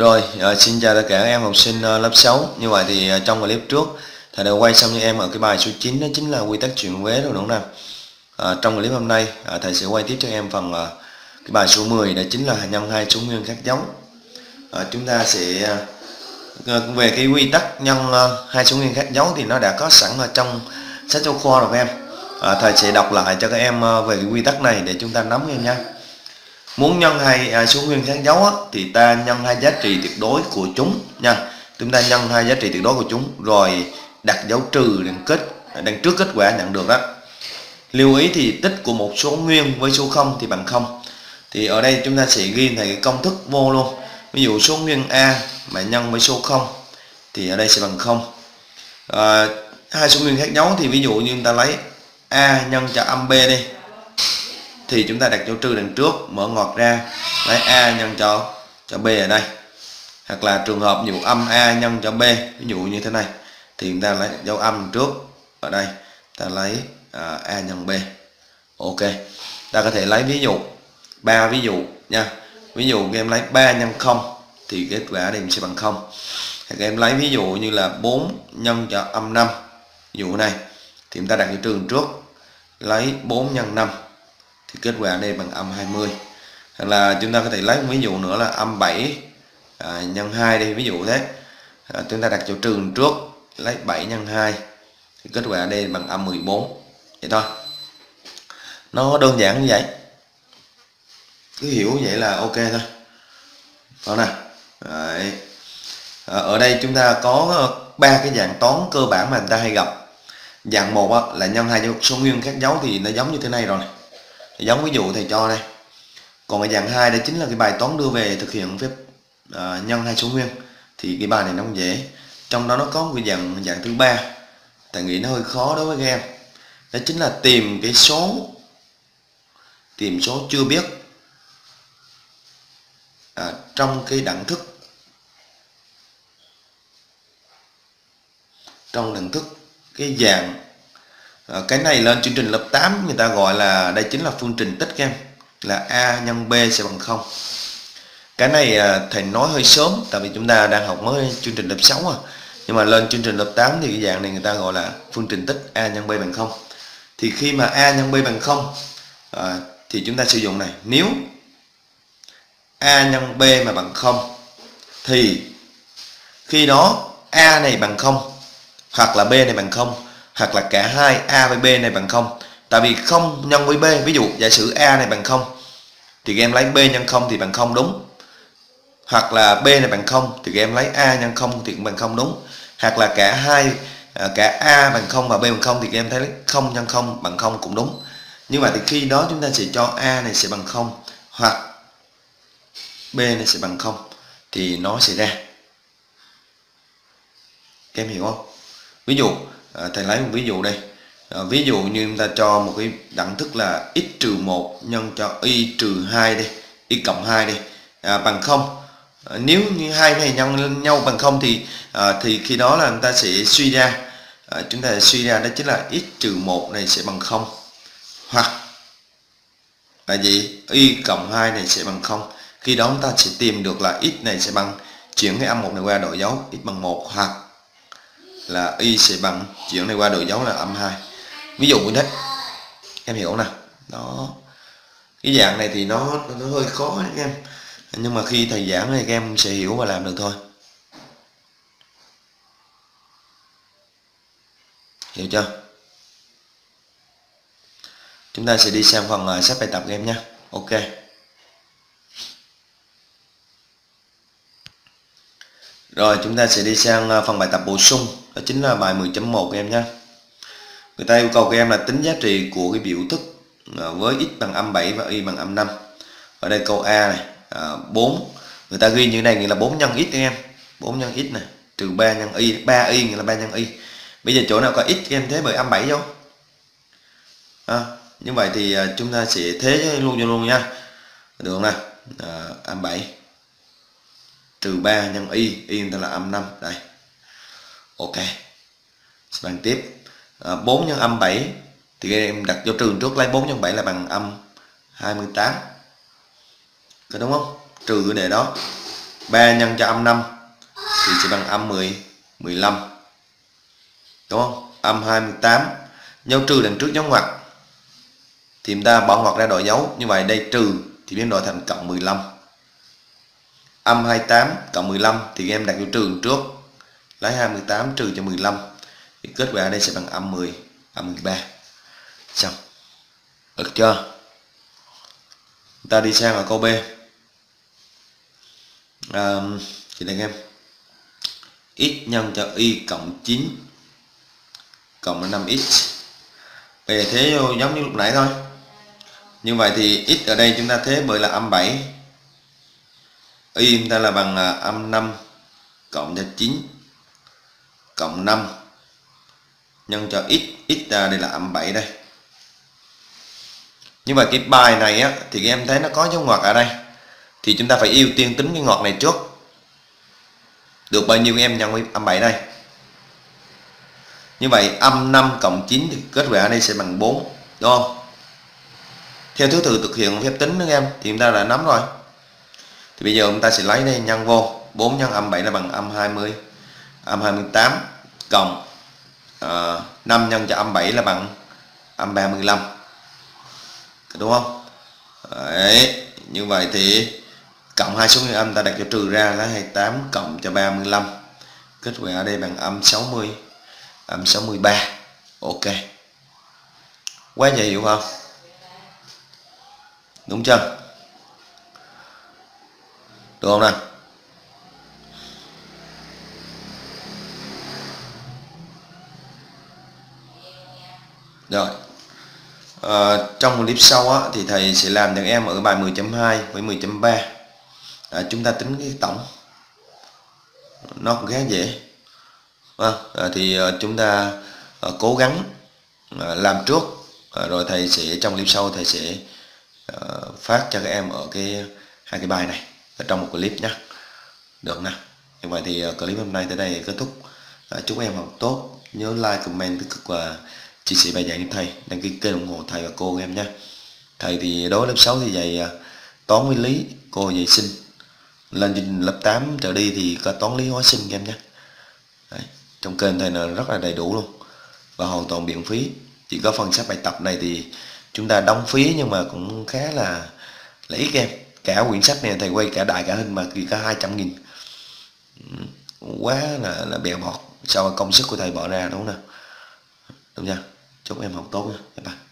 Rồi, ờ, xin chào tất cả các em học sinh ờ, lớp 6 Như vậy thì ờ, trong clip trước Thầy đã quay xong cho em ở cái bài số 9 Đó chính là quy tắc chuyển vế rồi đúng không nào? Trong clip hôm nay Thầy sẽ quay tiếp cho em phần cái bài số 10 Đó chính là nhân hai số nguyên khác giống. À, Chúng ta sẽ Về cái quy tắc nhân hai số nguyên khác dấu Thì nó đã có sẵn ở trong sách giáo khoa rồi các em. À, Thầy sẽ đọc lại cho các em về cái quy tắc này Để chúng ta nắm em nha muốn nhân hai à, số nguyên khác dấu á, thì ta nhân hai giá trị tuyệt đối của chúng nha. Chúng ta nhân hai giá trị tuyệt đối của chúng rồi đặt dấu trừ đằng kết à, đằng trước kết quả nhận được đó lưu ý thì tích của một số nguyên với số 0 thì bằng 0 thì ở đây chúng ta sẽ ghi thầy cái công thức vô luôn. Ví dụ số nguyên a mà nhân với số 0 thì ở đây sẽ bằng 0 à, hai số nguyên khác dấu thì ví dụ như chúng ta lấy a nhân cho âm b đi thì chúng ta đặt dấu trừ đằng trước mở ngoặc ra lấy a nhân cho cho b ở đây. Hoặc là trường hợp dụ âm a nhân cho b ví dụ như thế này. Thì chúng ta lấy dấu âm trước ở đây ta lấy à, a nhân b. Ok. Ta có thể lấy ví dụ ba ví dụ nha. Ví dụ em lấy 3 nhân 0 thì kết quả đây sẽ bằng 0 hoặc em lấy ví dụ như là 4 nhân cho âm 5 ví dụ này thì chúng ta đặt cái trường trước lấy 4 nhân 5 thì kết quả đây bằng âm 20 hoặc là chúng ta có thể lấy một ví dụ nữa là âm 7 à, nhân 2 đi ví dụ thế. À, chúng ta đặt chỗ trường trước lấy 7 nhân 2 thì kết quả đây bằng âm 14 vậy thôi. Nó đơn giản như vậy. Cứ hiểu vậy là ok thôi. Đó nè. Đấy. À, ở đây chúng ta có ba cái dạng toán cơ bản mà người ta hay gặp. Dạng một là nhân hai số nguyên các dấu thì nó giống như thế này rồi này giống ví dụ thầy cho đây. Còn cái dạng hai đây chính là cái bài toán đưa về thực hiện phép uh, nhân hai số nguyên. Thì cái bài này nó không dễ. Trong đó nó có một cái dạng dạng thứ ba. Thầy nghĩ nó hơi khó đối với các em. Đó chính là tìm cái số. Tìm số chưa biết. À, trong cái đẳng thức. Trong đẳng thức cái dạng Ờ, cái này lên chương trình lớp 8 người ta gọi là đây chính là phương trình tích các em là a nhân b sẽ bằng 0 cái này ờ, thầy nói hơi sớm tại vì chúng ta đang học mới chương trình lớp 6 à. Nhưng mà lên chương trình lớp 8 thì cái dạng này người ta gọi là phương trình tích a nhân b bằng 0 thì khi mà a nhân b bằng 0 à, ờ, thì chúng ta sử dụng này nếu a nhân b mà bằng 0 thì khi đó a này bằng 0 hoặc là b này bằng 0 hoặc là cả hai a với b này bằng 0 tại vì không nhân với b, ví dụ giả sử a này bằng 0 thì các em lấy b nhân 0 thì bằng 0 đúng. Hoặc là b này bằng 0 thì các em lấy a nhân 0 thì cũng bằng 0 đúng. Hoặc là cả hai à, cả a bằng 0 và b bằng 0 thì các em thấy 0 nhân 0 bằng 0 cũng đúng. Như vậy thì khi đó chúng ta sẽ cho a này sẽ bằng 0 hoặc b này sẽ bằng 0 thì nó sẽ ra. Các em hiểu không? Ví dụ à, thầy lấy một ví dụ đây. À, ví dụ như chúng ta cho một cái đẳng thức là x trừ 1 nhân cho y trừ 2 đi y cộng 2 đi à, bằng 0 à, ờ, nếu như hai này nhân lên nhau bằng 0 thì à, thì khi đó là chúng ta sẽ suy ra. À, chúng ta sẽ suy ra đó chính là x trừ 1 này sẽ bằng 0 hoặc là gì? Y cộng 2 này sẽ bằng 0 khi đó chúng ta sẽ tìm được là x này sẽ bằng chuyển cái âm 1 này qua đổi dấu x bằng 1 hoặc là y sẽ bằng chuyển này qua đổi dấu là âm 2 ví dụ như thế. Em hiểu nè. Đó. Cái dạng này thì nó nó hơi khó đấy em. Nhưng mà khi thầy giảng thì các em sẽ hiểu và làm được thôi. Hiểu chưa? Chúng ta sẽ đi sang phần uh, sách bài tập các em nhé. Ok. Rồi chúng ta sẽ đi sang à, phần bài tập bổ sung. Đó chính là bài 10.1 em nhé. Người ta yêu cầu các em là tính giá trị của cái biểu thức à, với x bằng âm 7 và y bằng âm 5 Ở đây câu A này à, 4 Người ta ghi như này nghĩa là 4 nhân x em. 4 nhân x này Trừ 3 nhân y. 3y nghĩa là 3 nhân y. Bây giờ chỗ nào có x các em thế bởi âm 7 vô? À, Như vậy thì à, chúng ta sẽ thế luôn cho luôn nha. Được không nào? À, âm 7 trừ 3 nhân y y người ta là âm 5 đây. Ok. Bằng tiếp. À, 4 nhân âm 7 thì em đặt vô trường trước lấy 4 nhân 7 là bằng âm 28 có đúng không? Trừ cái đề đó. 3 nhân cho âm 5 thì sẽ bằng âm 10 15 đúng không? Âm 28 dấu trừ đằng trước dấu ngoặc thì chúng ta bỏ ngoặc ra đổi dấu. Như vậy đây trừ thì biến đổi thành cộng 15 âm 28 cộng 15 thì em đặt vô trường trước. Lấy 28 trừ cho 15 thì kết quả đây sẽ bằng âm 10 âm 13 xong. Được chưa? Ta đi sang ở câu B. À, chị đàn em. X nhân cho y cộng 9 cộng 5x về thế giống như lúc nãy thôi. Như vậy thì x ở đây chúng ta thế bởi là âm 7 y chúng ta là bằng à, âm 5 cộng cho 9 cộng 5 nhân cho x x đây là âm 7 đây. Nhưng mà cái bài này á, thì các em thấy nó có dấu ngoặc ở đây. Thì chúng ta phải ưu tiên tính cái ngoặc này trước. Được bao nhiêu em nhân với âm 7 đây? Như vậy âm 5 cộng 9 thì kết quả ở đây sẽ bằng 4 đúng không? Theo thứ tự thực hiện phép tính các em thì chúng ta đã nắm rồi thì bây giờ chúng ta sẽ lấy đây nhân vô 4 nhân âm 7 là bằng âm 20 âm 28 cộng ờ, uh, 5 nhân cho âm 7 là bằng âm 35 đúng không? Đấy, như vậy thì cộng hai số nguyên âm ta đặt cho trừ ra là 28 cộng cho 35 kết quả ở đây bằng âm 60 âm 63 ok. Quá dễ hiểu không? Đúng chưa? Được không nào? Rồi. À, trong clip sau á, thì thầy sẽ làm cho em ở bài 10.2 với 10.3 à, chúng ta tính cái tổng. Nó cũng khá dễ. Vâng, à, thì à, chúng ta à, cố gắng à, làm trước. À, rồi thầy sẽ trong clip sau thầy sẽ à, phát cho các em ở cái hai cái bài này ở trong một clip nhé được nè. Như vậy thì ờ, clip hôm nay tới đây kết thúc. Ờ, chúc em học tốt. Nhớ like, comment, tích cực và chia sẻ bài giảng với thầy. Đăng ký kênh ủng hộ thầy và cô em nhé thầy thì đối lớp 6 thì dạy ờ, toán với lý, cô dạy sinh. Lên trên lớp 8 trở đi thì có toán lý hóa sinh em nhé Đấy. trong kênh thầy là rất là đầy đủ luôn. Và hoàn toàn miễn phí. Chỉ có phần sách bài tập này thì chúng ta đóng phí nhưng mà cũng khá là lấy ích em cả quyển sách này thầy quay cả đại cả hình mà chỉ có 200 nghìn. Quá là, là bèo bọt. Sau công sức của thầy bỏ ra đúng không nào? Đúng chưa? Chúc em học tốt nha. Bye.